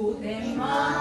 Emmanuel.